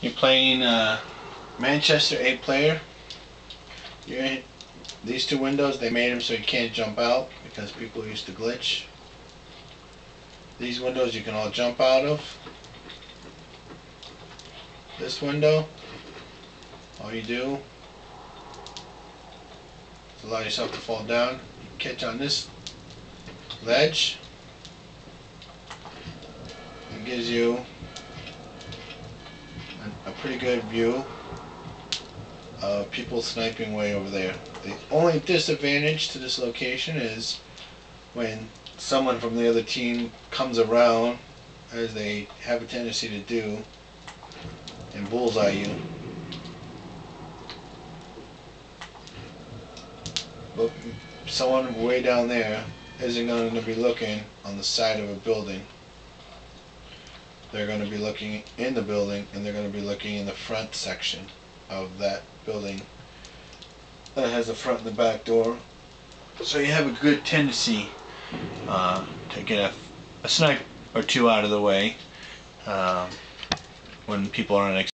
You're playing uh, Manchester 8 player. In these two windows, they made them so you can't jump out because people used to glitch. These windows you can all jump out of. This window, all you do is allow yourself to fall down. You catch on this ledge. It gives you a, pretty good view of people sniping way over there. The only disadvantage to this location is when someone from the other team comes around, as they have a tendency to do, and bullseye you. But someone way down there isn't going to be looking on the side of a building. They're going to be looking in the building and they're going to be looking in the front section of that building that has a front and the back door. So you have a good tendency uh, to get a, a snipe or two out of the way um, when people aren't